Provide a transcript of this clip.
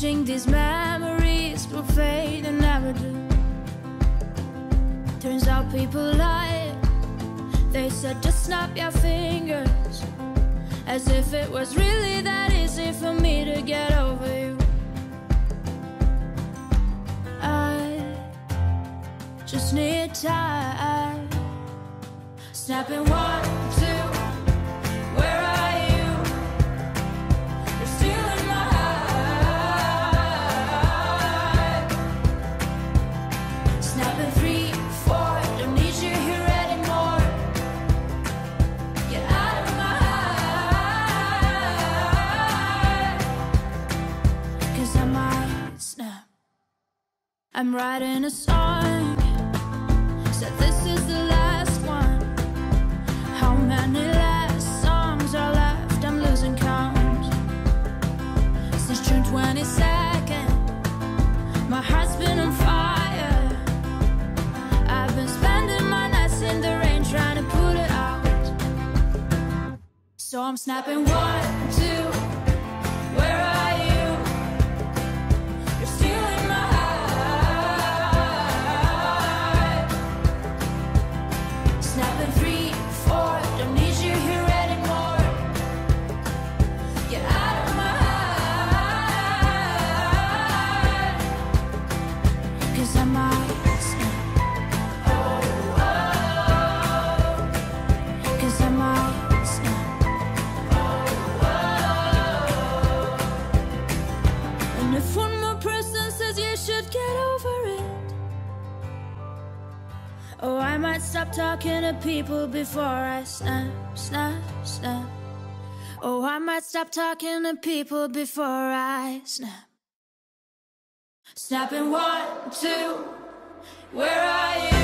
Wishing these memories will fade and never do. Turns out people lie. They said just snap your fingers. As if it was really that easy for me to get over you. I just need time. Snapping one, two. I'm writing a song. Said this is the last one. How many last songs are left? I'm losing count. Since June 22nd, my heart's been on fire. I've been spending my nights in the rain trying to put it out. So I'm snapping one, two. Where are oh, I might stop talking to people before I snap, snap, snap. Oh, I might stop talking to people before I snap. Snapping one, two, where are you?